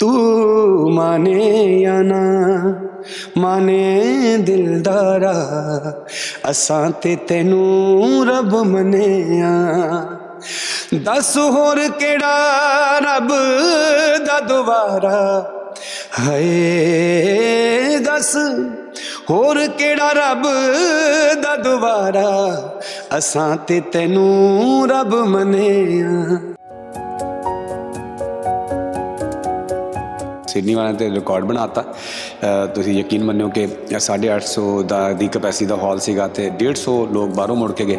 ਤੂੰ ਮਾਨੇ ਜਾਂ ਨਾ ਮਾਨੇ ਦਿਲਦਾਰਾ ਅਸਾਂ ਤੇ ਤੈਨੂੰ ਰੱਬ ਮੰਨਿਆ ਦੱਸ ਹੋਰ ਕਿਹੜਾ ਰੱਬ ਦਾ ਦੁਆਰਾ ਹਾਏ ਦੱਸ ਹੋਰ ਕਿਹੜਾ ਰੱਬ ਦਾ ਦੁਆਰਾ ਅਸਾਂ ਤੇ ਤੈਨੂੰ ਰੱਬ ਮੰਨਿਆ ਸਿਡਨੀ ਵਾਲਿਆਂ ਤੇ ਰਿਕਾਰਡ ਬਣਾਤਾ। ਅ, ਤੁਸੀਂ ਯਕੀਨ ਮੰਨਿਓ ਕਿ 850 ਦਾ ਦੀ ਕਪੈਸਿਟੀ ਦਾ ਹਾਲ ਸੀਗਾ ਤੇ 150 ਲੋਕ ਬਾਹਰੋਂ ਮੁੜ ਕੇ ਗਏ।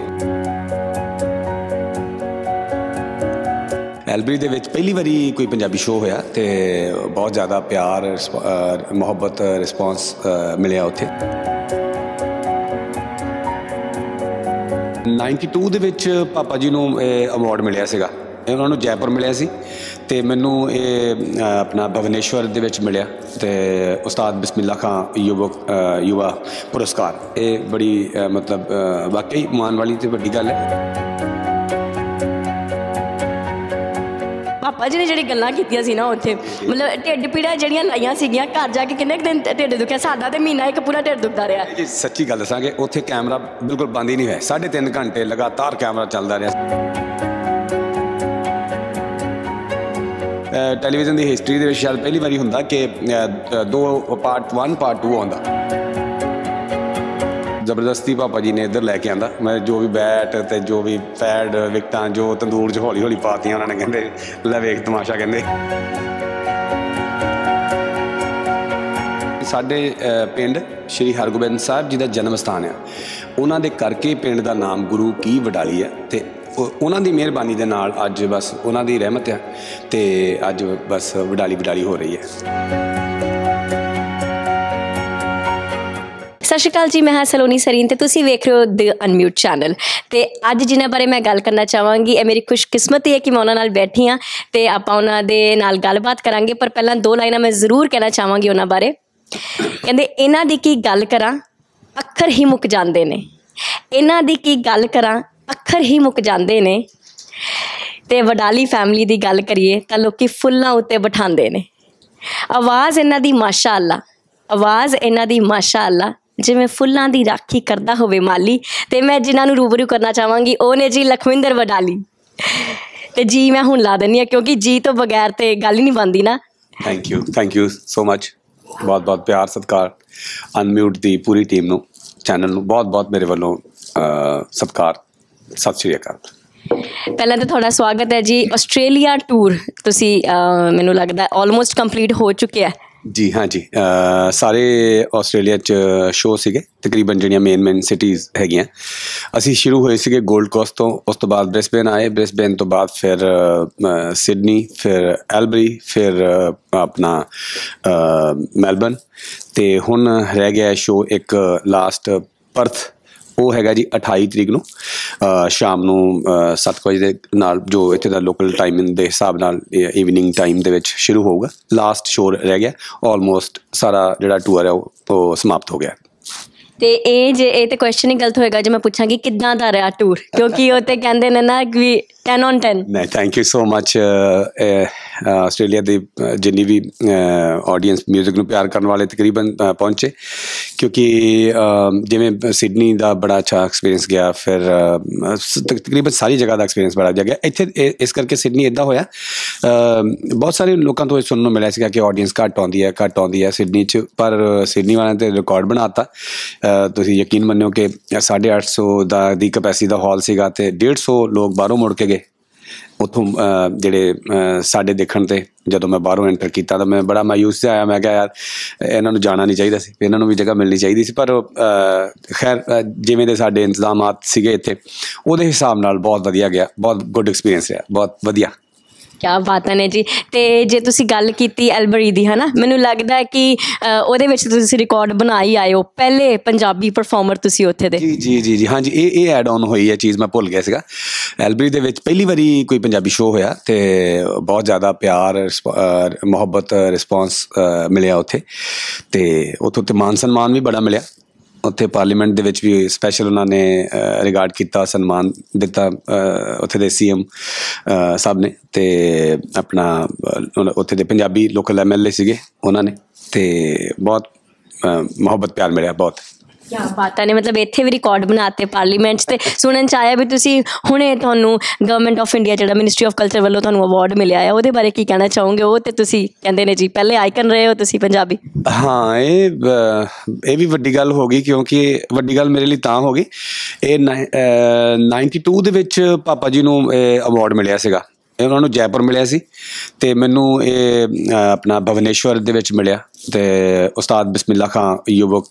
ਐਲਬਰੀ ਦੇ ਵਿੱਚ ਪਹਿਲੀ ਵਾਰੀ ਕੋਈ ਪੰਜਾਬੀ ਸ਼ੋਅ ਹੋਇਆ ਤੇ ਬਹੁਤ ਜ਼ਿਆਦਾ ਪਿਆਰ ਰਿਸਪ- ਮੁਹੱਬਤ ਰਿਸਪਾਂਸ ਮਿਲਿਆ ਉੱਥੇ। 92 ਦੇ ਵਿੱਚ ਪਾਪਾ ਜੀ ਨੂੰ ਇਹ ਅਵਾਰਡ ਮਿਲਿਆ ਸੀਗਾ। ਇਹ ਉਹਨਾਂ ਨੂੰ ਜੈਪੁਰ ਮਿਲਿਆ ਸੀ। ਤੇ ਮੈਨੂੰ ਇਹ ਆਪਣਾ ਭਵਨੇਸ਼ਵਰ ਦੇ ਵਿੱਚ ਮਿਲਿਆ ਤੇ ਉਸਤਾਦ ਬਿਸਮਿਲ੍ਲਾ ਖਾਨ ਯੁਵਕ ਯੁਵਾ ਪੁਰਸਕਾਰ। ਇਹ ਬੜੀ ਮਤਲਬ ਵਾਕਈ ਮਾਣ ਵਾਲੀ ਤੇ ਵੱਡੀ ਗੱਲ ਹੈ। ਪਾਪਾ ਜੀ ਨੇ ਜਿਹੜੀ ਗੱਲਾਂ ਕੀਤੀਆਂ ਸੀ ਨਾ ਉੱਥੇ ਮਤਲਬ ਢਿੱਡ ਪੀੜਾ ਜਿਹੜੀਆਂ ਲਾਈਆਂ ਸੀਗੀਆਂ ਘਰ ਜਾ ਕੇ ਕਿੰਨੇ ਦਿਨ ਢਿੱਡ ਦੁਖਿਆ? ਸਾਡਾ ਤੇ ਮਹੀਨਾ ਇੱਕ ਪੂਰਾ ਢਿੱਡ ਦੁਖਦਾ ਰਿਹਾ। ਇਹ ਸੱਚੀ ਗੱਲ ਦੱਸਾਂਗੇ ਉੱਥੇ ਕੈਮਰਾ ਬਿਲਕੁਲ ਬੰਦ ਹੀ ਨਹੀਂ ਹੋਇਆ। ਸਾਢੇ ਤਿੰਨ ਘੰਟੇ ਲਗਾਤਾਰ ਕੈਮਰਾ ਚੱਲਦਾ ਰਿਹਾ। ਟੈਲੀਵਿਜ਼ਨ ਦੀ ਹਿਸਟਰੀ ਦੇ ਵਿੱਚ ਸ਼ਾਇਦ ਪਹਿਲੀ ਵਾਰੀ ਹੁੰਦਾ ਕਿ ਦੋ ਪਾਰਟ 1 ਪਾਰਟ 2 ਆਉਂਦਾ। ਜ਼ਬਰਦਸਤੀ ਪਾਪਾ ਜੀ ਨੇ ਇੱਧਰ ਲੈ ਕੇ ਆਂਦਾ। ਮੈਂ ਜੋ ਵੀ ਬੈਟ ਤੇ ਜੋ ਵੀ ਪੈਡ ਵਿਕਟਾਂ, ਜੋ ਤੰਦੂਰ 'ਚ ਹੌਲੀ ਹੌਲੀ ਪਾਤੀਆਂ ਉਹਨਾਂ ਨੇ ਕਹਿੰਦੇ, ਲੈ ਵੇਖ ਤਮਾਸ਼ਾ ਕਹਿੰਦੇ। ਸਾਡੇ ਪਿੰਡ ਸ਼੍ਰੀ ਹਰਗੋਬਿੰਦ ਸਾਹਿਬ ਜੀ ਦਾ ਜਨਮ ਸਥਾਨ ਆ। ਉਹਨਾਂ ਦੇ ਕਰਕੇ ਪਿੰਡ ਦਾ ਨਾਮ ਗੁਰੂ ਕੀ ਵਡਾਲੀ ਹੈ ਤੇ ਉਹਨਾਂ ਦੀ ਮਿਹਰਬਾਨੀ ਦੇ ਨਾਲ ਅੱਜ ਬਸ ਉਹਨਾਂ ਦੀ ਰਹਿਮਤ ਆ ਤੇ ਅੱਜ ਬਸ ਵਡਾਲੀ ਵਡਾਲੀ ਹੋ ਰਹੀ ਹੈ। ਸਤਿ ਸ਼੍ਰੀ ਅਕਾਲ ਜੀ, ਮੈਂ ਹਾਂ ਸਲੋਨੀ ਸਰੀਨ ਤੇ ਤੁਸੀਂ ਵੇਖ ਰਹੇ ਹੋ ਦ ਅਨਮਿਊਟ ਚੈਨਲ ਤੇ ਅੱਜ ਜਿਨ੍ਹਾਂ ਬਾਰੇ ਮੈਂ ਗੱਲ ਕਰਨਾ ਚਾਹਾਂਗੀ, ਇਹ ਮੇਰੀ ਖੁਸ਼ਕਿਸਮਤੀ ਹੈ ਕਿ ਮੈਂ ਉਹਨਾਂ ਨਾਲ ਬੈਠੀ ਹਾਂ ਤੇ ਆਪਾਂ ਉਹਨਾਂ ਦੇ ਨਾਲ ਗੱਲਬਾਤ ਕਰਾਂਗੇ, ਪਰ ਪਹਿਲਾਂ ਦੋ ਲਾਈਨਾਂ ਮੈਂ ਜ਼ਰੂਰ ਕਹਿਣਾ ਚਾਹਾਂਗੀ ਉਹਨਾਂ ਬਾਰੇ। ਕਹਿੰਦੇ, ਇਹਨਾਂ ਦੀ ਕੀ ਗੱਲ ਕਰਾਂ, ਅੱਖਰ ਹੀ ਮੁੱਕ ਜਾਂਦੇ ਨੇ। ਇਹਨਾਂ ਦੀ ਕੀ ਗੱਲ ਕਰਾਂ ਅੱਖਰ ਹੀ ਮੁੱਕ ਜਾਂਦੇ ਨੇ। ਤੇ ਵਡਾਲੀ ਫੈਮਿਲੀ ਦੀ ਗੱਲ ਕਰੀਏ ਤਾਂ ਲੋਕੀ ਫੁੱਲਾਂ ਉੱਤੇ ਬਿਠਾਉਂਦੇ ਨੇ। ਆਵਾਜ਼ ਇਹਨਾਂ ਦੀ ਮਾਸ਼ਾਅੱਲਾ, ਆਵਾਜ਼ ਇਹਨਾਂ ਦੀ ਮਾਸ਼ਾਅੱਲਾ। ਜਿਵੇਂ ਫੁੱਲਾਂ ਦੀ ਰਾਖੀ ਕਰਦਾ ਹੋਵੇ ਮਾਲੀ, ਤੇ ਮੈਂ ਜਿਨ੍ਹਾਂ ਨੂੰ ਰੂਬਰੂ ਕਰਨਾ ਚਾਹਾਂਗੀ, ਉਹ ਨੇ ਜੀ ਲਖਵਿੰਦਰ ਵਡਾਲੀ। ਤੇ ਜੀ ਮੈਂ ਹੁਣ ਲਾ ਦਿੰਨੀ ਆ ਕਿਉਂਕਿ ਜੀ ਤੋਂ ਬਗੈਰ ਤੇ ਗੱਲ ਹੀ ਨਹੀਂ ਬਣਦੀ ਨਾ। Thank you thank you so much ਬਹੁਤ ਬਹੁਤ ਪਿਆਰ, ਸਤਿਕਾਰ। ਅਨਮਿਊਟ ਦੀ ਪੂਰੀ ਟੀਮ ਨੂੰ ਚੈਨਲ ਨੂੰ, ਬਹੁਤ ਬਹੁਤ ਮੇਰੇ ਵੱਲੋਂ ਸਤਿਕਾਰ। ਸਤਿ ਸ਼੍ਰੀ ਅਕਾਲ। ਪਹਿਲਾਂ ਤਾਂ ਤੁਹਾਡਾ ਸਵਾਗਤ ਹੈ ਜੀ ਆਸਟ੍ਰੇਲੀਆ ਟੂਰ ਤੁਸੀਂ ਮੈਨੂੰ ਲੱਗਦਾ ਆਲਮੋਸਟ ਕੰਪਲੀਟ ਹੋ ਚੁੱਕਿਆ ਹੈ। ਜੀ ਹਾਂ ਜੀ ਸਾਰੇ ਆਸਟ੍ਰੇਲੀਆ ਚ ਸ਼ੋਅ ਸੀਗੇ ਤਕਰੀਬਨ ਜਿਹੜੀਆਂ ਮੇਨ ਮੇਨ ਸਿਟੀਜ਼ ਹੈਗੀਆਂ। ਅਸੀਂ ਸ਼ੁਰੂ ਹੋਏ ਸੀਗੇ 골ਡ ਕੋਸਟ ਤੋਂ ਉਸ ਤੋਂ ਬਾਅਦ ਬ੍ਰਿਸਬੇਨ ਆਏ ਬ੍ਰਿਸਬੇਨ ਤੋਂ ਬਾਅਦ ਫਿਰ ਸਿਡਨੀ ਫਿਰ ਐਲਬਰੀ ਫਿਰ ਆਪਣਾ ਮੈਲਬਨ ਤੇ ਹੁਣ ਰਹਿ ਗਿਆ ਸ਼ੋਅ ਇੱਕ ਲਾਸਟ ਪਰਥ ਉਹ ਹੈਗਾ ਜੀ 28 ਤਰੀਕ ਨੂੰ ਸ਼ਾਮ ਨੂੰ 7 ਵਜੇ ਦੇ ਨਾਲ ਜੋ ਇੱਥੇ ਦਾ ਲੋਕਲ ਟਾਈਮਿੰਗ ਦੇ ਹਿਸਾਬ ਨਾਲ ਈਵਨਿੰਗ ਟਾਈਮ ਦੇ ਵਿੱਚ ਸ਼ੁਰੂ ਹੋਊਗਾ। ਲਾਸਟ ਸ਼ੋਅ ਰਹਿ ਗਿਆ ਆਲਮੋਸਟ ਸਾਰਾ ਜਿਹੜਾ ਟੂਰ ਹੈ ਉਹ ਸਮਾਪਤ ਹੋ ਗਿਆ। ਤੇ ਇਹ ਜੇ ਇਹ ਤੇ ਕੁਐਸਚਨ ਹੀ ਗਲਤ ਹੋਏਗਾ ਜੇ ਮੈਂ ਪੁੱਛਾਂਗੀ ਕਿੱਦਾਂ ਦਾ ਰਿਹਾ ਟੂਰ ਕਿਉਂਕਿ ਉਹ ਤੇ ਕਹਿੰਦੇ ਨੇ ਨਾ ਕਿ 10 ਔਨ 10 ਨਹੀਂ thank you so much Australia ਦੇ ਜਿੰਨੀ ਵੀ ਆਡੀਅנס 뮤직 ਨੂੰ ਪਿਆਰ ਕਰਨ ਵਾਲੇ ਤਕਰੀਬਨ ਪਹੁੰਚੇ। ਕਿਉਂਕਿ ਜਿਵੇਂ ਸਿਡਨੀ ਦਾ ਬੜਾ ਅੱਛਾ ਐਕਸਪੀਰੀਅੰਸ ਗਿਆ, ਫਿਰ ਤਕਰੀਬਨ ਸਾਰੀ ਜਗ੍ਹਾ ਦਾ ਐਕਸਪੀਰੀਅੰਸ ਬੜਾ ਜਾ ਗਿਆ। ਇੱਥੇ ਇਸ ਕਰਕੇ ਸਿਡਨੀ ਇਦਾਂ ਹੋਇਆ ਬਹੁਤ ਸਾਰੇ ਲੋਕਾਂ ਤੋਂ ਇਹ ਸੁਣਨ ਨੂੰ ਮਿਲਿਆ ਸੀਗਾ ਕਿ ਆਡੀਅנס ਘੱਟ ਆਉਂਦੀ ਹੈ, ਘੱਟ ਆਉਂਦੀ ਹੈ ਸਿਡਨੀ 'ਚ। ਪਰ ਸਿਡਨੀ ਵਾਲਿਆਂ ਤੇ ਰਿਕਾਰਡ ਬਣਾਤਾ। ਤੁਸੀਂ ਯਕੀਨ ਮੰਨਿਓ ਕਿ 850 ਦਾ, ਦੀ ਕਪੈਸਿਟੀ ਦਾ ਹਾਲ ਸੀਗਾ ਤੇ 150 ਲੋਕ ਬਾਹਰੋਂ ਮੁੜ ਕੇ ਗਏ। ਉਥੋਂ ਜਿਹੜੇ ਸਾਡੇ ਦੇਖਣ ਤੇ ਜਦੋਂ ਮੈਂ ਬਾਹਰੋਂ ਐਂਟਰ ਕੀਤਾ ਤਾਂ ਮੈਂ ਬੜਾ ਮਾਯੂਸ ਜਿਹਾ ਆਇਆ। ਮੈਂ ਕਿਹਾ, ਯਾਰ, ਇਹਨਾਂ ਨੂੰ ਜਾਣਾ ਨਹੀਂ ਚਾਹੀਦਾ ਸੀ। ਇਹਨਾਂ ਨੂੰ ਵੀ ਜਗ੍ਹਾ ਮਿਲਣੀ ਚਾਹੀਦੀ ਸੀ। ਪਰ ਖੈਰ ਜਿਵੇਂ ਦੇ ਸਾਡੇ ਇੰਤਜ਼ਾਮਾਤ ਸੀਗੇ ਇੱਥੇ, ਉਹਦੇ ਹਿਸਾਬ ਨਾਲ ਬਹੁਤ ਵਧੀਆ ਗਿਆ। ਬਹੁਤ ਗੁੱਡ ਐਕਸਪੀਰੀਅੰਸ ਰਿਹਾ। ਬਹੁਤ ਵਧੀਆ। ਕਿਆ ਬਾਤਾਂ ਨੇ ਜੀ। ਤੇ ਜੇ ਤੁਸੀਂ ਗੱਲ ਕੀਤੀ ਐਲਬਰੀ ਦੀ, ਹਨਾ, ਮੈਨੂੰ ਲੱਗਦਾ ਹੈ ਕਿ ਉਹਦੇ ਵਿੱਚ ਤੁਸੀਂ ਰਿਕਾਰਡ ਬਣਾ ਹੀ ਆਏ ਹੋ, ਪਹਿਲੇ ਪੰਜਾਬੀ ਪਰਫਾਰਮਰ ਤੁਸੀਂ ਉੱਥੇ ਦੇ। ਜੀ ਜੀ ਜੀ ਜੀ, ਹਾਂਜੀ, ਇਹ ਇਹ ਐਡ ਆਨ ਹੋਈ ਹੈ, ਚੀਜ਼ ਮੈਂ ਭੁੱਲ ਗਿਆ ਸੀਗਾ। ਐਲਬਰੀ ਦੇ ਵਿੱਚ ਪਹਿਲੀ ਵਾਰੀ ਕੋਈ ਪੰਜਾਬੀ ਸ਼ੋਅ ਹੋਇਆ ਤੇ ਬਹੁਤ ਜ਼ਿਆਦਾ ਪਿਆਰ ਰਿਸਪ- ਮੁਹੱਬਤ ਰਿਸਪਾਂਸ ਮਿਲਿਆ ਉੱਥੇ। ਤੇ ਉੱਥੋਂ ਤੇ ਮਾਨ ਸਨਮਾਨ ਵੀ ਬੜਾ ਮਿਲਿਆ। ਉੱਥੇ ਪਾਰਲੀਮੈਂਟ ਦੇ ਵਿੱਚ ਵੀ ਸਪੈਸ਼ਲ ਉਹਨਾਂ ਨੇ ਰਿਗਾਰਡ ਕੀਤਾ, ਸਨਮਾਨ ਦਿੱਤਾ ਉੱਥੇ ਦੇ ਸੀਐਮ ਸਾਹਿਬ ਨੇ ਤੇ ਆਪਣਾ ਉੱਥੇ ਦੇ ਪੰਜਾਬੀ ਲੋਕਲ ਐਮਐਲਏ ਸੀਗੇ ਉਹਨਾਂ ਨੇ ਤੇ ਬਹੁਤ ਮੁਹੱਬਤ ਪਿਆਰ ਮਿਲਿਆ ਬਹੁਤ। ਕੀ ਬਾਤਾਂ ਨੇ ਮਤਲਬ ਇੱਥੇ ਵੀ ਰਿਕਾਰਡ ਬਣਾਤੇ ਪਾਰਲੀਮੈਂਟ 'ਚ ਤੇ ਸੁਣਨ ਚ ਆਇਆ ਵੀ ਤੁਸੀਂ ਹੁਣੇ ਤੁਹਾਨੂੰ ਗਵਰਨਮੈਂਟ ਆਫ ਇੰਡੀਆ ਜਿਹੜਾ ਮਿਨਿਸਟਰੀ ਆਫ ਕਲਚਰ ਵੱਲੋਂ ਤੁਹਾਨੂੰ ਅਵਾਰਡ ਮਿਲਿਆ ਹੈ ਉਹਦੇ ਬਾਰੇ ਕੀ ਕਹਿਣਾ ਚਾਹੋਗੇ? ਉਹ ਤੇ ਤੁਸੀਂ ਕਹਿੰਦੇ ਨੇ ਜੀ ਪਹਿਲੇ ਆਈਕਨ ਰਹੇ ਹੋ ਤੁਸੀਂ ਪੰਜਾਬੀ। ਹਾਂ ਇਹ ਇਹ ਵੀ ਵੱਡੀ ਗੱਲ ਹੋ ਗਈ ਕਿਉਂਕਿ ਵੱਡੀ ਗੱਲ ਮੇਰੇ ਲਈ ਤਾਂ ਹੋ ਗਈ। ਇਹ ਨਾਈ- ਅ, 92 ਦੇ ਵਿੱਚ ਪਾਪਾ ਜੀ ਨੂੰ ਅਵਾਰਡ ਮਿਲਿਆ ਸੀਗਾ। ਇਹ ਉਹਨਾਂ ਨੂੰ ਜੈਪੁਰ ਮਿਲਿਆ ਸੀ ਤੇ ਮੈਨੂੰ ਇਹ ਆਪਣਾ ਭਵਨੇਸ਼ਵਰ ਦੇ ਵਿੱਚ ਮਿਲਿਆ। ਤੇ ਉਸਤਾਦ ਬਿਸਮਿਲ੍ਲਾ ਖਾਨ ਯੁਵਕ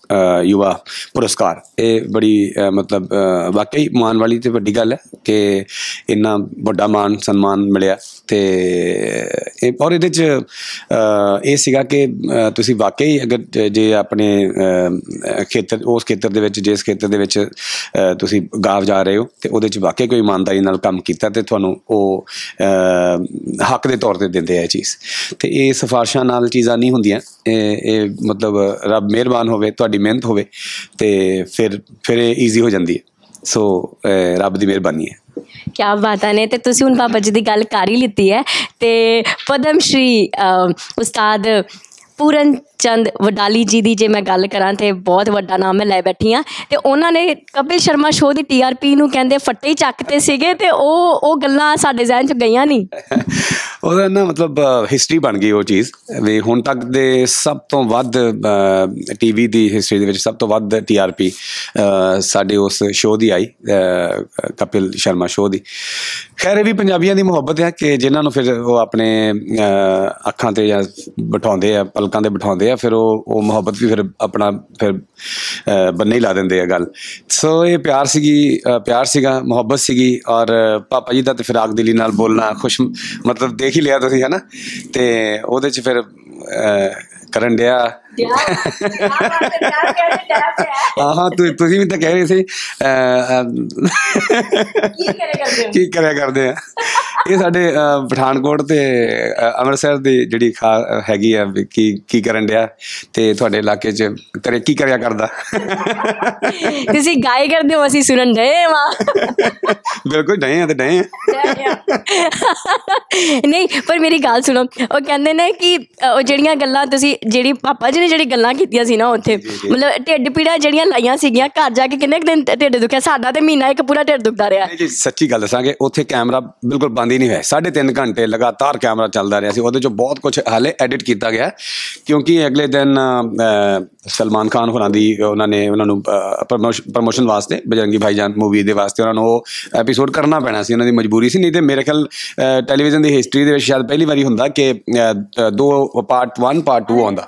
ਯੁਵਾ ਪੁਰਸਕਾਰ। ਇਹ ਬੜੀ ਮਤਲਬ ਵਾਕਈ ਮਾਣ ਵਾਲੀ ਤੇ ਵੱਡੀ ਗੱਲ ਹੈ ਕਿ ਇੰਨਾ ਵੱਡਾ ਮਾਣ, ਸਨਮਾਨ ਮਿਲਿਆ ਤੇ ਇਹ ਔਰ ਇਹਦੇ ਚ ਇਹ ਸੀਗਾ ਕਿ ਤੁਸੀਂ ਵਾਕਈ ਅਗਰ ਜੇ ਆਪਣੇ ਖੇਤਰ, ਉਸ ਖੇਤਰ ਦੇ ਵਿੱਚ, ਜਿਸ ਖੇਤਰ ਦੇ ਵਿੱਚ ਤੁਸੀਂ ਗਾਵ ਜਾ ਰਹੇ ਹੋ ਤੇ ਉਹਦੇ ਚ ਵਾਕਈ ਕੋਈ ਇਮਾਨਦਾਰੀ ਨਾਲ ਕੰਮ ਕੀਤਾ ਤੇ ਤੁਹਾਨੂੰ ਉਹ ਹੱਕ ਦੇ ਤੌਰ ਤੇ ਦਿੰਦੇ ਆ ਇਹ ਚੀਜ਼। ਤੇ ਇਹ ਸਿਫਾਰਸ਼ਾਂ ਨਾਲ ਚੀਜ਼ਾਂ ਨਹੀਂ ਹੁੰਦੀਆਂ। ਇਹ ਮਤਲਬ ਰੱਬ ਮਿਹਰਬਾਨ ਹੋਵੇ ਤੁਹਾਡੀ ਮਿਹਨਤ ਹੋਵੇ ਤੇ ਫਿਰ ਫਿਰ ਇਹ ਈਜ਼ੀ ਹੋ ਜਾਂਦੀ ਹੈ। ਸੋ ਰੱਬ ਦੀ ਮਿਹਰਬਾਨੀ ਹੈ। ਕੀ ਬਾਤਾਂ ਨੇ ਤੇ ਤੁਸੀਂ ਹੁਣ ਪਾਪਾ ਜੀ ਦੀ ਗੱਲ ਕਰ ਹੀ ਲਿੱਤੀ ਹੈ ਤੇ ਪਦਮ ਸ਼੍ਰੀ ਉਸਤਾਦ ਪੂਰਨ ਚੰਦ ਵਡਾਲੀ ਜੀ ਦੀ ਜੇ ਮੈਂ ਗੱਲ ਕਰਾਂ ਤੇ ਬਹੁਤ ਵੱਡਾ ਨਾਮ ਮੈਂ ਲੈ ਬੈਠੀ ਆ ਤੇ ਉਹਨਾਂ ਨੇ ਕਪਿਲ ਸ਼ਰਮਾ ਸ਼ੋਅ ਦੀ ਟੀਆਰਪੀ ਨੂੰ ਕਹਿੰਦੇ ਫੱਟੇ ਚੱਕਤੇ ਸੀਗੇ ਤੇ ਉਹ ਉਹ ਗੱਲਾਂ ਸਾਡੇ ਜ਼ਿਹਨ ਚ ਗਈਆਂ ਨਹੀਂ ਉਹਦਾ ਨਾ ਮਤਲਬ ਹਿਸਟਰੀ ਬਣ ਗਈ ਉਹ ਚੀਜ਼। ਵੀ ਹੁਣ ਤੱਕ ਦੇ ਸਭ ਤੋਂ ਵੱਧ ਟੀਵੀ ਦੀ ਹਿਸਟਰੀ ਦੇ ਵਿੱਚ ਸਭ ਤੋਂ ਵੱਧ ਟੀਆਰਪੀ ਸਾਡੇ ਉਸ ਸ਼ੋਅ ਦੀ ਆਈ ਕਪਿਲ ਸ਼ਰਮਾ ਸ਼ੋਅ ਦੀ। ਖੈਰ, ਇਹ ਵੀ ਪੰਜਾਬੀਆਂ ਦੀ ਮੁਹੱਬਤ ਹੈ ਕਿ ਜਿਨ੍ਹਾਂ ਨੂੰ ਫਿਰ ਉਹ ਆਪਣੇ ਅੱਖਾਂ ਤੇ ਜਾਂ ਬਿਠਾਉਂਦੇ ਆ, ਪਲਕਾਂ ਤੇ ਬਿਠਾਉਂਦੇ ਆ, ਫਿਰ ਉਹ ਉਹ ਮੁਹੱਬਤ ਵੀ ਫਿਰ ਆਪਣਾ ਫਿਰ ਬੰਨੇ ਹੀ ਲਾ ਦਿੰਦੇ ਆ ਗੱਲ। ਸੋ ਇਹ ਪਿਆਰ ਸੀਗੀ ਪਿਆਰ ਸੀਗਾ, ਮੁਹੱਬਤ ਸੀਗੀ ਔਰ ਪਾਪਾ ਜੀ ਦਾ ਤੇ ਫਿਰਾਕ ਦਿਲੀ ਨਾਲ ਬੋਲਣਾ ਖੁਸ਼, ਮਤਲਬ ਦੇਖ ਹੀ ਲਿਆ ਤੁਸੀਂ ਹਨਾ? ਤੇ ਉਹਦੇ ਚ ਫਿਰ ਕਰਨ ਡਿਆ ਹਾਂ ਹਾਂ ਤੁਸੀਂ ਵੀ ਤਾਂ ਕਹਿ ਰਹੇ ਸੀ ਕੀ ਕਰਿਆ ਕਰਦੇ ਆ? ਇਹ ਸਾਡੇ ਪਠਾਨਕੋਟ ਤੇ ਅੰਮ੍ਰਿਤਸਰ ਦੀ ਜਿਹੜੀ ਹੈਗੀ ਆ ਕੀ ਕੀ ਕਰਨ ਡਿਆ? ਤੇ ਤੁਹਾਡੇ ਇਲਾਕੇ 'ਚ ਕਰੇ ਕੀ ਕਰਿਆ ਕਰਦਾ? ਤੁਸੀਂ ਗਾਏ ਕਰਦੇ ਹੋ ਅਸੀਂ ਸੁਣਨ ਡਏ ਵਾ। ਬਿਲਕੁਲ ਡਏ ਆ ਤੇ ਡਏ ਆ। ਨਹੀਂ ਪਰ ਮੇਰੀ ਗੱਲ ਸੁਣੋ ਉਹ ਕਹਿੰਦੇ ਨੇ ਕਿ ਉਹ ਜਿਹੜੀਆਂ ਗੱਲਾਂ ਤੁਸੀਂ ਜਿਹੜੀ ਪਾਪਾ ਜੀ ਨੇ ਜਿਹੜੀ ਗੱਲਾਂ ਕੀਤੀਆਂ ਸੀ ਨਾ ਉੱਥੇ ਮਤਲਬ ਢਿੱਡ ਪੀੜਾ ਜਿਹੜੀਆਂ ਲਾਈਆਂ ਸੀਗੀਆਂ ਘਰ ਜਾ ਕੇ ਕਿੰਨੇ ਦਿਨ ਢਿੱਡ ਦੁਖਿਆ? ਸਾਡਾ ਤੇ ਮਹੀਨਾ ਇੱਕ ਪੂਰਾ ਢਿੱਡ ਦੁਖਦਾ ਰਿਹਾ। ਜੀ ਸੱਚੀ ਗੱਲ ਦੱਸਾਂਗੇ ਉੱਥੇ ਕੈਮਰਾ ਬਿਲਕੁਲ ਬੰਦ ਹੀ ਨਹੀਂ ਹੋਇਆ। ਸਾਢੇ ਤਿੰਨ ਘੰਟੇ ਲਗਾਤਾਰ ਕੈਮਰਾ ਚੱਲਦਾ ਰਿਹਾ ਸੀ। ਉਹਦੇ ਚੋਂ ਬਹੁਤ ਕੁਝ ਹਾਲੇ ਐਡਿਟ ਕੀਤਾ ਗਿਆ ਕਿਉਂਕਿ ਅਗਲੇ ਦਿਨ ਸਲਮਾਨ ਖਾਨ ਹੋਰਾਂ ਦੀ ਉਹਨਾਂ ਨੇ ਉਹਨਾਂ ਨੂੰ ਪ੍ਰਮੋਸ਼ਨ ਵਾਸਤੇ ਬਜਰੰਗੀ ਭਾਈਜਾਨ ਮੂਵੀ ਦੇ ਵਾਸਤੇ ਉਹਨਾਂ ਨੂੰ ਉਹ ਐਪੀਸੋਡ ਕਰਨਾ ਪੈਣਾ ਸੀ। ਉਹਨਾਂ ਦੀ ਮਜਬੂਰੀ ਸੀ। ਨਹੀਂ ਤੇ ਮੇਰੇ ਖਿਆਲ ਟੈਲੀਵਿਜ਼ਨ ਦੀ ਹਿਸਟਰੀ ਦੇ ਵਿੱਚ ਸ਼ਾਇਦ ਪਹਿਲੀ ਵਾਰੀ ਹੁੰਦਾ ਕਿ ਦੋ ਪਾਰਟ 1 ਪਾਰਟ 2 ਆਉਂਦਾ।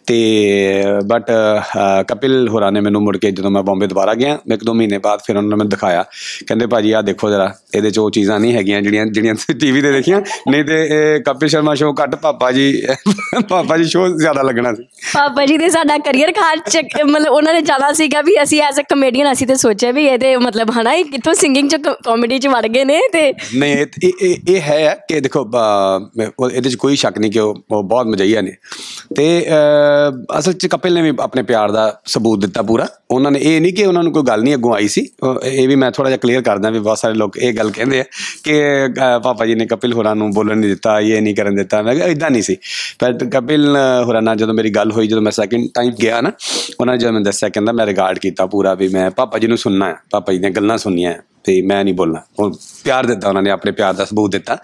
ਤੇ ਬਟ ਕਪਿਲ ਹੋਰਾਂ ਨੇ ਮੈਨੂੰ ਮੁੜ ਕੇ ਜਦੋਂ ਮੈਂ ਬੰਬੇ ਦੁਬਾਰਾ ਗਿਆ ਮੈਂ ਇੱਕ ਦੋ ਮਹੀਨੇ ਬਾਅਦ ਫਿਰ ਉਹਨਾਂ ਨੇ ਮੈਨੂੰ ਦਿਖਾਇਆ। ਕਹਿੰਦੇ ਭਾਜੀ ਆਹ ਦੇਖੋ ਜਰਾ ਇਹਦੇ ਚ ਉਹ ਚੀਜ਼ਾਂ ਨਹੀਂ ਹੈਗੀਆਂ ਜਿਹੜੀਆਂ ਜਿਹੜੀਆਂ ਤੁਸੀਂ ਟੀਵੀ ਤੇ ਦੇਖੀਆਂ। ਨਹੀਂ ਤੇ ਕਪਿਲ ਸ਼ਰਮਾ ਸ਼ੋਅ ਘੱਟ ਪਾਪਾ ਜੀ ਪਾਪਾ ਜੀ ਸ਼ੋਅ ਜ਼ਿਆਦਾ ਲੱਗਣਾ ਸੀ। ਪਾਪਾ ਜੀ ਦੇ ਸਾਡਾ ਕਰੀਅਰ ਚ ਮਤਲਬ ਉਹਨਾਂ ਨੇ ਜਾਣਾ ਸੀਗਾ ਵੀ ਅਸੀਂ ਐਜ਼ ਅ ਕਮੇਡੀਅਨ ਅਸੀਂ ਤੇ ਸੋਚਿਆ ਵੀ ਇਹਦੇ ਮਤਲਬ ਹਨਾ ਇਹ ਕਿੱਥੋਂ ਸਿੰਗਿੰਗ ਚ ਕਾਮੇਡੀ ਚ ਵੜ ਗਏ ਨੇ ਤੇ ਨਹੀਂ ਇਹ ਇਹ- ਹੈ ਕਿ ਦੇਖੋ ਇਹਦੇ ਚ ਕੋਈ ਸ਼ੱਕ ਨਹੀਂ ਕਿ ਉਹ ਬਹੁਤ ਮਜਈਆ ਨੇ। ਤੇ ਅਸਲ ਚ ਕਪਿਲ ਨੇ ਵੀ ਆਪਣੇ ਪਿਆਰ ਦਾ ਸਬੂਤ ਦਿੱਤਾ ਪੂਰਾ। ਉਹਨਾਂ ਨੇ ਇਹ ਨਹੀਂ ਕਿ ਉਹਨਾਂ ਨੂੰ ਕੋਈ ਗੱਲ ਨਹੀਂ ਅੱਗੋਂ ਆਈ ਸੀ। ਇਹ ਵੀ ਮੈਂ ਥੋੜਾ ਜਿਹਾ ਕਲੀਅਰ ਕਰਦਾ ਵੀ ਬਹੁਤ ਸਾਰੇ ਲੋਕ ਇਹ ਗੱਲ ਕਹਿੰਦੇ ਆ ਕਿ ਪਾਪਾ ਜੀ ਨੇ ਕਪਿਲ ਹੋਰਾਂ ਨੂੰ ਬੋਲਣ ਨਹੀਂ ਦਿੱਤਾ, ਇਹ ਨਹੀਂ ਕਰਨ ਦਿੱਤਾ। ਮੈਂ ਕਿਹਾ ਇਦਾਂ ਨਹੀਂ ਸੀ। ਪਰ ਕਪਿਲ ਹੋਰਾਂ ਨਾਲ ਜਦੋਂ ਮੇਰੀ ਗੱਲ ਹੋਈ, ਜਦੋਂ ਮੈਂ ਸੈਕਿੰਡ ਟਾਈਮ ਗਿਆ ਨਾ, ਉਹਨਾਂ ਨੇ ਜਦੋਂ ਮੈਨੂੰ ਦੱਸਿਆ, ਕਹਿੰਦਾ ਮੈਂ ਰਿਗਾਰਡ ਕੀਤਾ ਪੂਰਾ ਵੀ ਮੈਂ ਪਾਪਾ ਜੀ ਨੂੰ ਸੁਣਨਾ ਹੈ, ਪਾਪਾ ਜੀ ਦੀਆਂ ਗੱਲਾਂ ਸੁਣਨੀਆਂ ਤੇ ਮੈਂ ਨਹੀਂ ਬੋਲਣਾ। ਉਹ ਪਿਆਰ ਦਿੱਤਾ ਉਹਨਾਂ ਨੇ ਆਪਣੇ ਪਿਆਰ ਦਾ ਸਬੂਤ ਦਿੱਤਾ।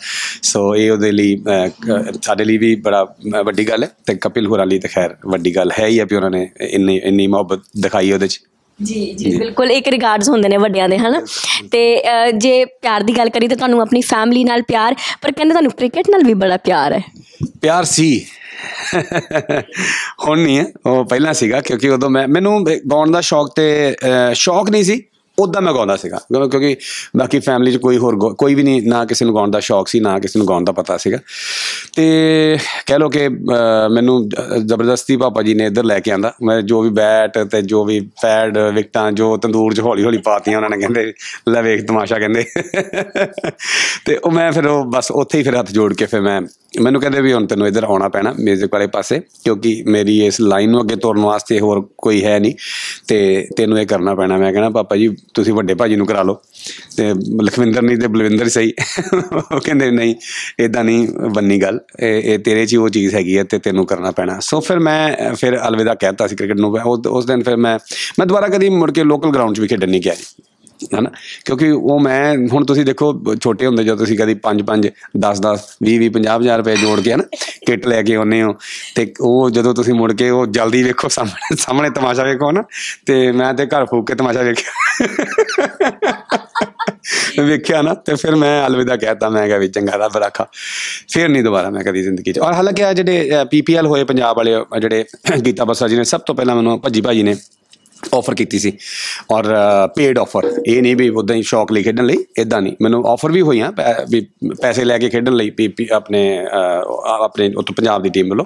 ਸੋ ਇਹ ਉਹਦੇ ਲਈ ਸਾਡੇ ਲਈ ਵੀ ਬੜਾ ਵੱਡੀ ਗੱਲ ਹੈ ਤੇ ਕਪਿਲ ਹੋਰਾਂ ਲਈ ਤਾਂ ਖੈਰ ਵੱਡੀ ਗੱਲ ਹੈ ਹੀ ਹੈ ਵੀ ਉਹਨਾਂ ਨੇ ਇੰਨੀ ਇੰਨੀ ਮੁਹੱਬਤ ਦਿਖਾਈ ਉਹਦੇ 'ਚ। ਜੀ ਜੀ ਬਿਲਕੁਲ ਇੱਕ ਰਿਗਾਰਡਸ ਹੁੰਦੇ ਨੇ ਵੱਡਿਆਂ ਦੇ ਹਨਾ? ਤੇ ਜੇ ਪਿਆਰ ਦੀ ਗੱਲ ਕਰੀ ਤਾਂ ਤੁਹਾਨੂੰ ਆਪਣੀ ਫੈਮਿਲੀ ਨਾਲ ਪਿਆਰ ਪਰ ਕਹਿੰਦੇ ਤੁਹਾਨੂੰ ਕ੍ਰਿਕਟ ਨਾਲ ਵੀ ਬੜਾ ਪਿਆਰ ਹੈ। ਪਿਆਰ ਸੀ। ਹੁਣ ਨਹੀਂ ਹੈ ਉਹ ਪਹਿਲਾਂ ਸੀਗਾ ਕਿਉਂਕਿ ਉਦੋਂ ਮੈਂ ਮੈਨੂੰ ਗਾਉਣ ਦਾ ਸ਼ੌਕ ਤੇ ਸ਼ੌਕ ਨਹੀਂ ਸੀ। ਉਦਾਂ ਮੈਂ ਗਾਉਂਦਾ ਸੀਗਾ। ਕਿਉਂ- ਕਿਉਂਕਿ ਬਾਕੀ ਫੈਮਿਲੀ 'ਚ ਕੋਈ ਹੋਰ ਗਾਉ- ਕੋਈ ਵੀ ਨਹੀਂ, ਨਾ ਕਿਸੇ ਨੂੰ ਗਾਉਣ ਦਾ ਸ਼ੌਕ ਸੀ, ਨਾ ਕਿਸੇ ਨੂੰ ਗਾਉਣ ਦਾ ਪਤਾ ਸੀਗਾ। ਤੇ ਕਹਿ ਲੋ ਕਿ ਮੈਨੂੰ ਜ਼ਬਰਦਸਤੀ ਪਾਪਾ ਜੀ ਨੇ ਇੱਧਰ ਲੈ ਕੇ ਆਂਦਾ। ਮੈਂ ਜੋ ਵੀ ਬੈਟ ਤੇ ਜੋ ਵੀ ਪੈਡ ਵਿਕਟਾਂ, ਜੋ ਤੰਦੂਰ 'ਚ ਹੌਲੀ ਹੌਲੀ ਪਾਤੀਆਂ ਉਹਨਾਂ ਨੇ ਕਹਿੰਦੇ, ਲੈ ਵੇਖ ਤਮਾਸ਼ਾ ਕਹਿੰਦੇ। ਤੇ ਉਹ ਮੈਂ ਫਿਰ ਉਹ ਬਸ ਉੱਥੇ ਹੀ ਫਿਰ ਹੱਥ ਜੋੜ ਕੇ ਫਿਰ ਮੈਂ ਮੈਨੂੰ ਕਹਿੰਦੇ ਵੀ ਹੁਣ ਤੈਨੂੰ ਇੱਧਰ ਆਉਣਾ ਪੈਣਾ 뮤직 ਵਾਲੇ ਪਾਸੇ, ਕਿਉਂਕਿ ਮੇਰੀ ਇਸ ਲਾਈਨ ਨੂੰ ਅੱਗੇ ਤੋਰਨ ਵਾਸਤੇ ਹੋਰ ਕੋਈ ਹੈ ਨਹੀਂ ਤੇ ਤੈਨੂੰ ਇਹ ਕਰਨਾ ਪੈਣਾ। ਮੈਂ ਕਹਿੰਦਾ ਪਾਪਾ ਜੀ, ਤੁਸੀਂ ਵੱਡੇ ਭਾਜੀ ਨੂੰ ਕਰਾ ਲਓ। ਤੇ ਲਖਵਿੰਦਰ ਨਹੀਂ ਤੇ ਬਲਵਿੰਦਰ ਸਹੀ। ਉਹ ਕਹਿੰਦੇ, ਨਹੀਂ ਇਦਾਂ ਨਹੀਂ, ਬੰਨੀ ਗੱਲ। ਇਹ ਇਹ ਤੇਰੇ 'ਚ ਹੀ ਉਹ ਚੀਜ਼ ਹੈਗੀ ਹੈ ਤੇ ਤੈਨੂੰ ਕਰਨਾ ਪੈਣਾ। ਸੋ ਫਿਰ ਮੈਂ ਫਿਰ ਅਲਵਿਦਾ ਕਹਿਤਾ ਸੀ ਕ੍ਰਿਕਟ ਨੂੰ। ਉਸ ਦਿਨ ਫਿਰ ਮੈਂ ਮੈਂ ਦੁਬਾਰਾ ਕਦੀ ਮੁੜ ਕੇ ਲੋਕਲ ਗਰਾਊਂਡ 'ਚ ਵੀ ਖੇਡਣ ਨਹੀਂ ਗਿਆ ਜੀ। ਹਨਾ? ਕਿਉਂਕਿ ਉਹ ਮੈਂ ਹੁਣ ਤੁਸੀਂ ਦੇਖੋ, ਛੋਟੇ ਹੁੰਦੇ ਜਦੋਂ ਤੁਸੀਂ ਕਦੀ 5 5 10 10 20 20 50 ਹਜ਼ਾਰ ਰੁਪਏ ਜੋੜ ਕੇ ਹਨਾ, ਕਿੱਟ ਲੈ ਕੇ ਆਉਂਦੇ ਹੋ ਤੇ ਉਹ ਜਦੋਂ ਤੁਸੀਂ ਮੁੜ ਕੇ ਉਹ ਜਲਦੀ ਵੇਖੋ, ਸਾਹਮਣੇ ਸਾਹਮਣੇ ਤਮਾਸ਼ਾ ਵੇਖੋ ਨਾ ਤੇ ਮੈਂ ਤੇ ਘਰ ਫੂਕ ਕੇ ਤਮਾਸ਼ਾ ਵੇਖਿਆ। ਵੇਖਿਆ ਨਾ, ਤੇ ਫਿਰ ਮੈਂ ਅਲਵਿਦਾ ਕਹਿਤਾ, ਮੈਂ ਕਿਹਾ ਵੀ ਚੰਗਾ ਰੱਬ ਰੱਖਾ। ਫਿਰ ਨਹੀਂ ਦੁਬਾਰਾ ਮੈਂ ਕਦੀ ਜ਼ਿੰਦਗੀ 'ਚ, ਔਰ ਹਾਲਾਂਕਿ ਆ ਜਿਹੜੇ ਪੀਪੀਐਲ ਹੋਏ ਪੰਜਾਬ ਵਾਲੇ, ਜਿਹੜੇ ਗੀਤਾ ਬਸਰਾ ਜੀ ਨੇ, ਸਭ ਤੋਂ ਪਹਿਲਾਂ ਮੈਨੂੰ ਭੱਜੀ ਭਾਜੀ ਨੇ ਆਫਰ ਕੀਤੀ ਸੀ। ਔਰ ਪੇਡ ਆਫਰ ਇਹ ਨਹੀਂ ਵੀ ਉਦਾਂ ਹੀ ਸ਼ੌਕ ਲਈ ਖੇਡਣ ਲਈ ਇਦਾਂ ਨਹੀਂ। ਮੈਨੂੰ ਆਫਰ ਵੀ ਹੋਈਆਂ, ਪੈ- ਵੀ ਪੈਸੇ ਲੈ ਕੇ ਖੇਡਣ ਲਈ ਪੀ ਆਪਣੇ ਆਪਣੇ ਉੱਥੋਂ ਪੰਜਾਬ ਦੀ ਟੀਮ ਵੱਲੋਂ।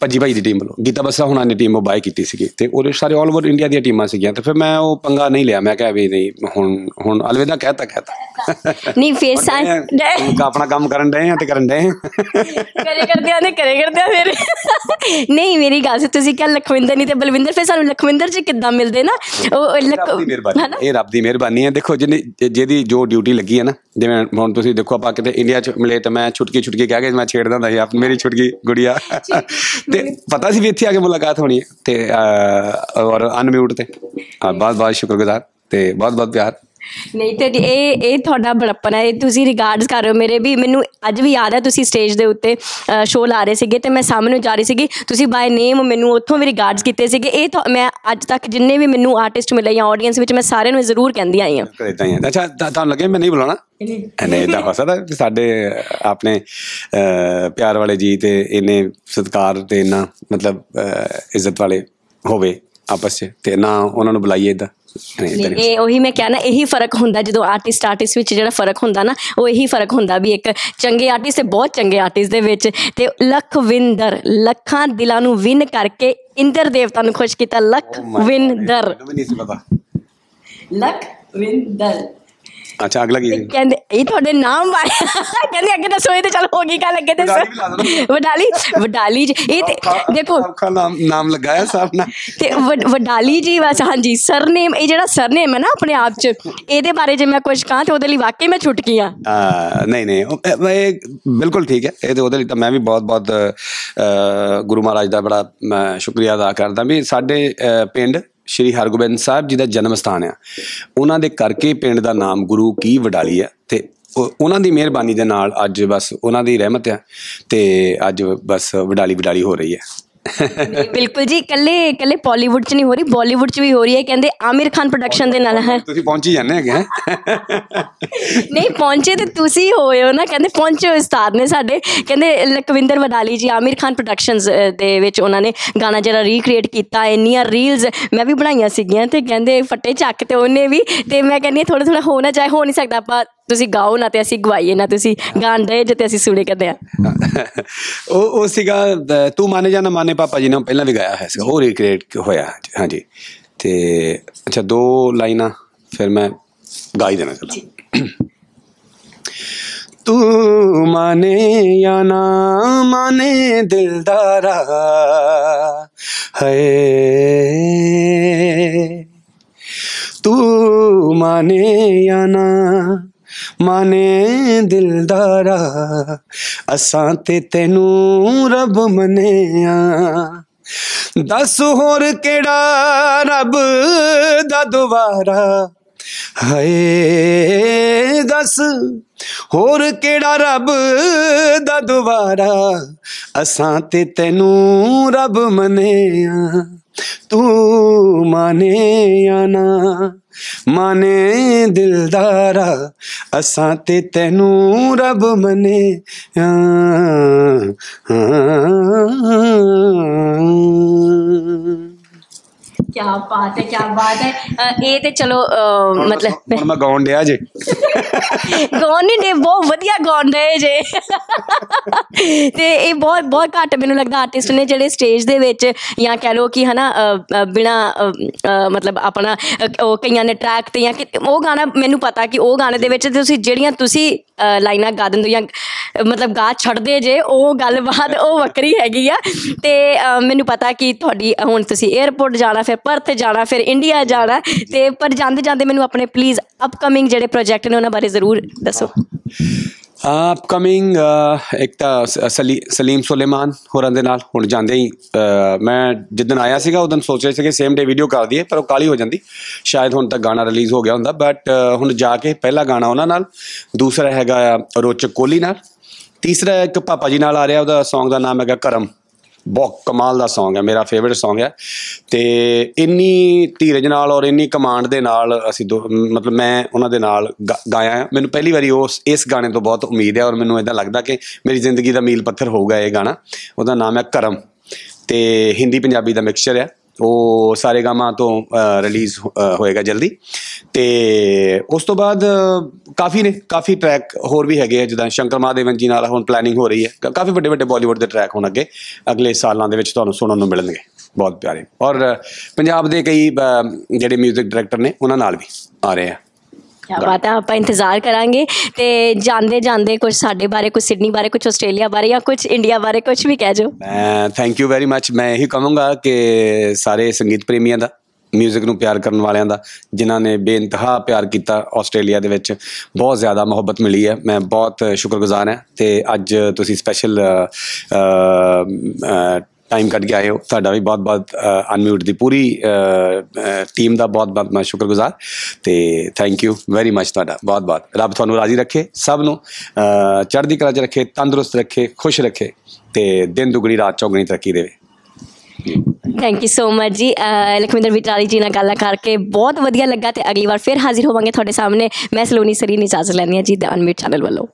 ਭੱਜੀ ਭਾਈ ਦੀ ਟੀਮ ਵੱਲੋਂ। ਗੀਤਾ ਬਸਰਾ ਹੁਣਾਂ ਨੇ ਟੀਮ ਉਹ ਬਾਈ ਕੀਤੀ ਸੀਗੀ ਤੇ ਉਹਦੇ ਸਾਰੇ ਆਲ ਓਵਰ ਇੰਡੀਆ ਦੀਆਂ ਟੀਮਾਂ ਸੀਗੀਆਂ। ਤੇ ਫਿਰ ਮੈਂ ਉਹ ਪੰਗਾ ਨਹੀਂ ਲਿਆ। ਮੈਂ ਕਿਹਾ ਵੀ ਨਹੀਂ ਹੁਣ ਹੁਣ ਅਲਵਿਦਾ ਕਹਿਤਾ ਕਹਿਤਾ। ਨਹੀਂ ਫੇਰ ਸਾ ਆਪਣਾ ਕੰਮ ਕਰਨ ਡਏ ਆ ਤੇ ਕਰਨ ਡਏ ਕਰੇ ਕਰਦੇ ਆ ਨੇ ਕਰੇ ਕਰਦੇ ਆ ਫਿਰ। ਨਹੀਂ ਮੇਰੀ ਗੱਲ ਸੀ ਤੁਸੀਂ ਕਿਹਾ ਲਖਵਿੰਦਰ ਨਹੀਂ ਤੇ ਬਲਵਿੰਦਰ ਫਿਰ ਸਾਨੂੰ ਲਖਵਿੰਦਰ ਜੀ ਕਿੱਦਾਂ ਮਿਲਦੇ ਨਾ? ਉਹ? ਇਹ ਰੱਬ ਦੀ ਮਿਹਰਬਾਨੀ। ਹੈ ਦੇਖੋ ਜਿਹਨੇ ਜਿਹਦੀ ਜੋ ਡਿਊਟੀ ਲੱਗੀ ਹੈ ਨਾ ਜਿਵੇਂ ਹੁਣ ਤੁਸੀਂ ਦੇਖੋ ਆਪਾਂ ਕਿਤੇ ਇੰਡੀਆ ਚ ਮਿਲੇ ਤਾਂ ਮੈਂ ਛੁਟਕੀ ਛੁਟਕੀ ਕਹਿ ਕੇ ਮੈਂ ਛੇੜਦਾ ਹੁੰਦਾ ਸੀ ਆਪ ਮੇਰੀ ਛੁਟਕੀ ਗੁੜੀਆ। ਤੇ ਪਤਾ ਸੀ ਵੀ ਇੱਥੇ ਆ ਕੇ ਮੁਲਾਕਾਤ ਹੋਣੀ ਹੈ ਤੇ ਔਰ ਅਨਮਿਊਟ ਤੇ। ਬਹੁਤ ਬਹੁਤ ਸ਼ੁਕਰਗੁਜ਼ਾਰ ਤੇ ਬਹੁਤ ਬਹੁਤ ਪਿਆਰ। ਨਹੀਂ ਤੇ ਇਹ ਇਹ ਤੁਹਾਡਾ ਬੜਪਨ ਹੈ। ਇਹ ਤੁਸੀਂ ਰਿਗਾਰਡਸ ਕਰ ਰਹੇ ਹੋ ਮੇਰੇ ਵੀ। ਮੈਨੂੰ ਅੱਜ ਵੀ ਯਾਦ ਹੈ ਤੁਸੀਂ ਸਟੇਜ ਦੇ ਉੱਤੇ ਸ਼ੋਅ ਲਾ ਰਹੇ ਸੀਗੇ ਤੇ ਮੈਂ ਸਾਹਮਣੇ ਜਾ ਰਹੀ ਸੀਗੀ। ਤੁਸੀਂ ਬਾਈ ਨੇਮ ਮੈਨੂੰ ਉੱਥੋਂ ਵੀ ਰਿਗਾਰਡਸ ਕੀਤੇ ਸੀਗੇ। ਇਹ ਮੈਂ ਅੱਜ ਤੱਕ ਜਿੰਨੇ ਵੀ ਮੈਨੂੰ ਆਰਟਿਸਟ ਮਿਲੇ ਜਾਂ ਆਡੀਅנס ਵਿੱਚ ਮੈਂ ਸਾਰਿਆਂ ਨੂੰ ਜ਼ਰੂਰ ਕਹਿੰਦੀ ਆਈ ਹਾਂ। ਇਦਾਂ ਹੀ ਹੈ। ਅੱਛਾ ਤਾਂ- ਤੁਹਾਨੂੰ ਲੱਗੇ ਮੈਂ ਨਹੀਂ ਬੁਲਾਉਣਾ? ਨਹੀਂ। ਇਦਾਂ ਹੋ ਸਕਦਾ ਕਿ ਸਾਡੇ ਆਪਣੇ ਅਹ, ਪਿਆਰ ਵਾਲੇ ਜੀ ਤੇ ਇਹਨੇ ਸਤਿਕਾਰ ਤੇ ਇੰਨਾ ਮਤਲਬ ਇੱਜ਼ਤ ਵਾਲੇ ਹੋਵੇ ਆਪਸ 'ਚ ਤੇ ਨਾ ਉਹਨਾਂ ਨੂੰ ਬੁਲਾਈਏ ਇਦਾਂ ਨਹੀਂ ਉਹੀ ਮੈਂ ਕਹਿਣਾ ਇਹੀ ਫ਼ਰਕ ਹੁੰਦਾ ਜਦੋਂ ਆਰਟਿਸਟ ਆਰਟਿਸਟ ਵਿੱਚ ਜਿਹੜਾ ਫ਼ਰਕ ਹੁੰਦਾ ਨਾ ਉਹ ਇਹੀ ਫ਼ਰਕ ਹੁੰਦਾ ਵੀ ਇੱਕ ਚੰਗੇ ਆਰਟਿਸਟ ਤੇ ਬਹੁਤ ਚੰਗੇ ਆਰਟਿਸਟ ਦੇ ਵਿੱਚ ਤੇ ਲਖਵਿੰਦਰ ਲੱਖਾਂ ਦਿਲਾਂ ਨੂੰ ਵਿਨ ਕਰਕੇ ਇੰਦਰ ਦੇਵਤਾ ਨੂੰ ਖੁਸ਼ ਕੀਤਾ ਲਖਵਿੰਦਰ। ਮੈਨੂੰ ਵੀ ਨਹੀਂ ਸੀ ਪਤਾ। ਲਖਵਿੰਦਰ। ਅੱਛਾ ਅਗਲਾ ਕੀ ਸੀ ਕਹਿੰਦੇ ਇਹ ਤੁਹਾਡੇ ਨਾਮ ਬਾਰੇ ਕਹਿੰਦੇ ਅੱਗੇ ਦੱਸੋ ਇਹ ਤੇ ਚਲ ਹੋ ਗਈ ਗੱਲ ਅੱਗੇ ਤੇ ਵਡਾਲੀ। ਵਡਾਲੀ ਜੀ ਇਹ ਤੇ ਦੇਖੋ। ਆਪਕਾ ਨਾਮ ਨਾਮ ਲਗਾਇਆ ਸਾਹਿਬ ਨੇ। ਤੇ ਵਡ- ਵਡਾਲੀ ਜੀ ਬਸ ਹਾਂਜੀ ਸਰਨੇਮ ਇਹ ਜਿਹੜਾ ਸਰਨੇਮ ਹੈ ਨਾ ਆਪਣੇ ਆਪ ਚ ਇਹਦੇ ਬਾਰੇ ਜੇ ਮੈਂ ਕੁਝ ਕਹਾਂ ਤੇ ਉਹਦੇ ਲਈ ਵਾਕਈ ਮੈਂ ਛੁੱਟ ਗਈ ਹਾਂ ਆ, ਨਹੀਂ ਨਹੀਂ ਇਹ- ਬਿਲਕੁਲ ਠੀਕ ਹੈ। ਇਹ ਤੇ ਉਹਦੇ ਲਈ ਤਾਂ ਮੈਂ ਵੀ ਬਹੁਤ ਬਹੁਤ ਗੁਰੂ ਮਹਾਰਾਜ ਦਾ ਬੜਾ ਸ਼ੁਕਰੀਆ ਅਦਾ ਕਰਦਾ ਵੀ ਸਾਡੇ ਪਿੰਡ ਸ਼੍ਰੀ ਹਰਗੋਬਿੰਦ ਸਾਹਿਬ ਜੀ ਦਾ ਜਨਮ ਸਥਾਨ ਆ। ਉਹਨਾਂ ਦੇ ਕਰਕੇ ਪਿੰਡ ਦਾ ਨਾਮ ਗੁਰੂ ਕੀ ਵਡਾਲੀ ਹੈ ਤੇ ਉਹਨਾਂ ਦੀ ਮਿਹਰਬਾਨੀ ਦੇ ਨਾਲ ਅੱਜ ਬਸ ਉਹਨਾਂ ਦੀ ਰਹਿਮਤ ਆ ਤੇ ਅੱਜ ਬਸ ਵਡਾਲੀ ਵਡਾਲੀ ਹੋ ਰਹੀ ਹੈ ਬਿਲਕੁਲ ਜੀ ਇਕੱਲੇ ਇਕੱਲੇ ਬਾਲੀਵੁੱਡ ਚ ਨਹੀਂ ਹੋ ਰਹੀ ਬਾਲੀਵੁੱਡ ਚ ਵੀ ਹੋ ਰਹੀ ਹੈ ਕਹਿੰਦੇ ਆਮਿਰ ਖਾਨ ਪ੍ਰੋਡਕਸ਼ਨ ਦੇ ਨਾਲ ਹੈ ਤੁਸੀਂ ਪਹੁੰਚੀ ਜਾਂਦੇ ਹੈਗੇ ਹੈਂ? ਨਹੀਂ ਪਹੁੰਚੇ ਤੇ ਤੁਸੀਂ ਹੋਏ ਹੋ ਨਾ ਕਹਿੰਦੇ ਪਹੁੰਚੇ ਹੋਏ ਉਸਤਾਦ ਨੇ ਸਾਡੇ ਕਹਿੰਦੇ ਲਖਵਿੰਦਰ ਵਡਾਲੀ ਜੀ ਆਮਿਰ ਖਾਨ ਪ੍ਰੋਡਕਸ਼ਨਸ ਦੇ ਵਿੱਚ ਉਹਨਾਂ ਨੇ ਗਾਣਾ ਜਿਹੜਾ ਰੀਕ੍ਰੀਏਟ ਕੀਤਾ ਇੰਨੀਆਂ ਰੀਲਸ ਮੈਂ ਵੀ ਬਣਾਈਆਂ ਸੀਗੀਆਂ ਤੇ ਕਹਿੰਦੇ ਫੱਟੇ ਚੱਕ ਤੇ ਉਹਨੇ ਵੀ ਤੇ ਮੈਂ ਕਹਿੰਦੀ ਥੋੜਾ ਥੋੜਾ ਹੋ ਨਾ ਚਾਹੇ ਹੋ ਨਹੀਂ ਸਕਦਾ ਆਪਾਂ ਤੁਸੀਂ ਗਾਓ ਨਾ ਤੇ ਅਸੀਂ ਗਵਾਈਏ ਨਾ ਤੁਸੀਂ ਗਾਣ ਦੇ ਜੇ ਤੇ ਅਸੀਂ ਸੁਣੇ ਕਰਦੇ ਆ। ਉਹ ਉਹ ਸੀਗਾ ਤੂੰ ਮਾਨੇ ਜਾਂ ਨਾ ਮਾਨੇ ਪਾਪਾ ਜੀ ਨੇ ਪਹਿਲਾਂ ਵੀ ਗਾਇਆ ਹੈ ਸੀਗਾ ਉਹ ਰੀਕ੍ਰੀਏਟ ਹੋਇਆ ਹਾਂਜੀ। ਤੇ ਅੱਛਾ ਦੋ ਲਾਈਨਾਂ ਫਿਰ ਮੈਂ ਗਾ ਹੀ ਦੇਣਾ ਚਲਾ। ਤੂੰ ਮਾਨੇ ਜਾਂ ਨਾ ਮਾਨੇ ਦਿਲਦਾਰਾ ਹੈ ਤੂੰ ਮਾਨੇ ਮਾਨੇ ਦਿਲਦਾਰਾ, ਅਸਾਂ ਤੇ ਤੈਨੂੰ ਰੱਬ ਮੰਨਿਆ। ਦੱਸ ਹੋਰ ਕਿਹੜਾ ਰੱਬ ਦਾ ਦੁਆਰਾ? ਹਾਏ, ਦੱਸ ਹੋਰ ਕਿਹੜਾ ਰੱਬ ਦਾ ਦੁਆਰਾ? ਅਸਾਂ ਤੇ ਤੈਨੂੰ ਰੱਬ ਮੰਨਿਆ। ਤੂੰ ਮਾਨੇ ਜਾਂ ਨਾ। ਮਾਨੇ ਦਿਲਦਾਰਾ ਅਸਾਂ ਤੇ ਤੈਨੂੰ ਰੱਬ ਮੰਨੇ ਕੀ ਬਾਤ ਹੈ ਕੀ ਬਾਤ ਹੈ। ਇਹ ਤੇ ਚਲੋ ਮਤਲਬ ਹੁਣ ਮੈਂ ਗਾਉਣ ਡਿਆ ਜੇ। ਗਾਉਣ ਨਹੀਂ ਦੇ ਬਹੁਤ ਵਧੀਆ ਗਾਉਂਦੇ ਜੇ। ਤੇ ਇਹ ਬਹੁਤ ਬਹੁਤ ਘੱਟ ਮੈਨੂੰ ਲੱਗਦਾ ਆਰਟਿਸਟ ਨੇ ਜਿਹੜੇ ਸਟੇਜ ਦੇ ਵਿੱਚ ਜਾਂ ਕਹਿ ਲਓ ਕਿ ਹਨਾ ਬਿਨਾ ਮਤਲਬ ਆਪਣਾ ਉਹ ਕਈਆਂ ਨੇ ਟਰੈਕ ਤੇ ਜਾਂ ਉਹ ਗਾਣਾ ਮੈਨੂੰ ਪਤਾ ਕਿ ਉਹ ਗਾਣੇ ਦੇ ਵਿੱਚ ਤੁਸੀਂ ਜਿਹੜੀਆਂ ਤੁਸੀਂ ਲਾਈਨਾਂ ਗਾ ਦਿੰਦੇ ਜਾਂ ਮਤਲਬ ਗਾ ਛੱਡਦੇ ਜੇ ਉਹ ਗੱਲਬਾਤ ਉਹ ਵੱਖਰੀ ਹੈਗੀ ਆ। ਤੇ ਮੈਨੂੰ ਪਤਾ ਕਿ ਤੁਹਾਡੀ ਹੁਣ ਤੁਸੀਂ 에ਅਰਪੋਰਟ ਜਾਣਾ ਫਿਰ ਪਰਥ ਜਾਣਾ ਫਿਰ ਇੰਡੀਆ ਜਾਣਾ ਤੇ ਪਰ ਜਾਂਦੇ ਜਾਂਦੇ ਮੈਨੂੰ ਆਪਣੇ ਪਲੀਜ਼ ਅਪਕਮਿੰਗ ਜਿਹੜੇ ਪ੍ਰੋਜੈਕਟ ਨੇ ਉਹਨਾਂ ਬਾਰੇ ਜ਼ਰੂਰ ਦੱਸੋ। ਅਪਕਮਿੰਗ ਇੱਕ ਤਾਂ ਸ- ਸਲੀ- ਸਲੀਮ ਸੁਲੇਮਾਨ ਹੋਰਾਂ ਦੇ ਨਾਲ ਹੁਣ ਜਾਂਦੇ ਹੀ ਮੈਂ ਜਿੱਦਣ ਆਇਆ ਸੀਗਾ ਉਦੋਂ ਸੋਚ ਰਹੇ ਸੀਗੇ ਸੇਮ ਡੇ ਵੀਡੀਓ ਕਰ ਦਈਏ ਪਰ ਉਹ ਕਾਲੀ ਹੋ ਜਾਂਦੀ। ਸ਼ਾਇਦ ਹੁਣ ਤੱਕ ਗਾਣਾ ਰਿਲੀਜ਼ ਹੋ ਗਿਆ ਹੁੰਦਾ ਬਟ ਹੁਣ ਜਾ ਕੇ ਪਹਿਲਾ ਗਾਣਾ ਉਹਨਾਂ ਨਾਲ ਦੂਸਰਾ ਹੈਗਾ ਰੋਚਕ ਕੋਹਲੀ ਨਾਲ ਤੀਸਰਾ ਇੱਕ ਪਾਪਾ ਜੀ ਨਾਲ ਆ ਰਿਹਾ ਉਹਦਾ Song ਦਾ ਨਾਮ ਹੈਗਾ ਕਰਮ। ਬਹੁਤ ਕਮਾਲ ਦਾ Song ਹੈ, ਮੇਰਾ ਫੇਵਰਿਟ Song ਹੈ। ਤੇ ਇੰਨੀ ਧੀਰਜ ਨਾਲ ਔਰ ਇੰਨੀ ਕਮਾਂਡ ਦੇ ਨਾਲ ਅਸੀਂ ਦੋ- ਮਤਲਬ ਮੈਂ ਉਹਨਾਂ ਦੇ ਨਾਲ ਗਾ- ਗਾਇਆ ਹੈ। ਮੈਨੂੰ ਪਹਿਲੀ ਵਾਰੀ ਉਸ, ਇਸ ਗਾਣੇ ਤੋਂ ਬਹੁਤ ਉਮੀਦ ਹੈ ਔਰ ਮੈਨੂੰ ਇਦਾਂ ਲੱਗਦਾ ਕਿ ਮੇਰੀ ਜ਼ਿੰਦਗੀ ਦਾ ਮੀਲ ਪੱਥਰ ਹੋਊਗਾ ਇਹ ਗਾਣਾ। ਉਹਦਾ ਨਾਮ ਹੈ ਕਰਮ। ਤੇ ਹਿੰਦੀ ਪੰਜਾਬੀ ਦਾ ਮਿਕਸਚਰ ਹੈ। ਉਹ ਸਾਰੇ ਗਾਮਾਂ ਤੋਂ ਰਿਲੀਜ਼ ਹੋਏਗਾ ਜਲਦੀ। ਤੇ ਉਸ ਤੋਂ ਬਾਅਦ ਕਾਫੀ ਨੇ, ਕਾਫੀ ਟਰੈਕ ਹੋਰ ਵੀ ਹੈਗੇ ਆ, ਜਿੱਦਾਂ ਸ਼ੰਕਰ ਮਹਾਦੇਵਨ ਜੀ ਨਾਲ ਹੁਣ ਪਲੈਨਿੰਗ ਹੋ ਰਹੀ ਹੈ। ਕਾਫੀ ਵੱਡੇ ਵੱਡੇ ਬਾਲੀਵੁੱਡ ਦੇ ਟਰੈਕ ਹੁਣ ਅੱਗੇ, ਅਗਲੇ ਸਾਲਾਂ ਦੇ ਵਿੱਚ ਤੁਹਾਨੂੰ ਸੁਣਨ ਨੂੰ ਮਿਲਣਗੇ। ਬਹੁਤ ਪਿਆਰੇ। ਔਰ ਪੰਜਾਬ ਦੇ ਕਈ ਜਿਹੜੇ 뮤직 ਡਾਇਰੈਕਟਰ ਨੇ, ਉਹਨਾਂ ਨਾਲ ਵੀ ਆ ਰਹੇ ਆ। ਕਿਆ ਬਾਤ ਹੈ, ਆਪਾਂ ਇੰਤਜ਼ਾਰ ਕਰਾਂਗੇ ਤੇ ਜਾਂਦੇ ਜਾਂਦੇ ਕੁਝ ਸਾਡੇ ਬਾਰੇ ਕੁਝ ਸਿਡਨੀ ਬਾਰੇ ਕੁਝ ਆਸਟ੍ਰੇਲੀਆ ਬਾਰੇ ਜਾਂ ਕੁਝ ਇੰਡੀਆ ਬਾਰੇ ਕੁਝ ਵੀ ਕਹਿ ਜਾਓ। ਮੈਂ ਥੈਂਕ ਯੂ ਵੈਰੀ ਮੱਚ ਮੈਂ ਇਹੀ ਕਹਾਂਗਾ ਕਿ ਸਾਰੇ ਸੰਗੀਤ ਪ੍ਰੇਮੀਆਂ ਦਾ ਮਿਊਜ਼ਿਕ ਨੂੰ ਪਿਆਰ ਕਰਨ ਵਾਲਿਆਂ ਦਾ, ਜਿਨ੍ਹਾਂ ਨੇ ਬੇਇੰਤਹਾ ਪਿਆਰ ਕੀਤਾ ਆਸਟ੍ਰੇਲੀਆ ਦੇ ਵਿੱਚ, ਬਹੁਤ ਜ਼ਿਆਦਾ ਮੁਹੱਬਤ ਮਿਲੀ ਹੈ, ਮੈਂ ਬਹੁਤ ਸ਼ੁਕਰਗੁਜ਼ਾਰ ਹਾਂ ਤੇ ਅੱਜ ਤੁਸੀਂ ਸਪੈਸ਼ਲ ਟਾਈਮ ਕੱਢ ਕੇ ਆਏ ਹੋ। ਤੁਹਾਡਾ ਵੀ ਬਹੁਤ ਬਹੁਤ ਅਨਮਿਊਟ ਦੀ ਪੂਰੀ ਟੀਮ ਦਾ ਬਹੁਤ ਬਹੁਤ ਮੈਂ ਸ਼ੁਕਰਗੁਜ਼ਾਰ। ਤੇ ਥੈਂਕ ਯੂ ਵੈਰੀ ਮੱਚ ਤੁਹਾਡਾ, ਬਹੁਤ ਬਹੁਤ। ਰੱਬ ਤੁਹਾਨੂੰ ਰਾਜ਼ੀ ਰੱਖੇ, ਸਭ ਨੂੰ ਚੜ੍ਹਦੀ ਕਲਾ 'ਚ ਰੱਖੇ, ਤੰਦਰੁਸਤ ਰੱਖੇ, ਖੁਸ਼ ਰੱਖੇ ਤੇ ਦਿਨ ਦੁਗਣੀ, ਰਾਤ ਚੌਗਣੀ ਤਰੱਕੀ ਦੇਵੇ। ਥੈਂਕ ਯੂ ਸੋ ਮਚ ਜੀ। ਲਖਵਿੰਦਰ ਵਿਟਾਲੀ ਜੀ ਨਾਲ ਗੱਲ ਕਰਕੇ ਬਹੁਤ ਵਧੀਆ ਲੱਗਾ ਤੇ ਅਗਲੀ ਵਾਰ ਫਿਰ ਹਾਜ਼ਰ ਹੋਵਾਂਗੇ ਤੁਹਾਡੇ ਸਾਹਮਣੇ। ਮੈਂ ਸਲੋਨੀ ਸਰੀ ਇਜਾਜ਼ਤ ਲੈਂਦੀ ਹਾਂ ਜੀ ਦ ਅਨਮਿਊਟ ਚੈਨਲ ਵੱਲੋਂ।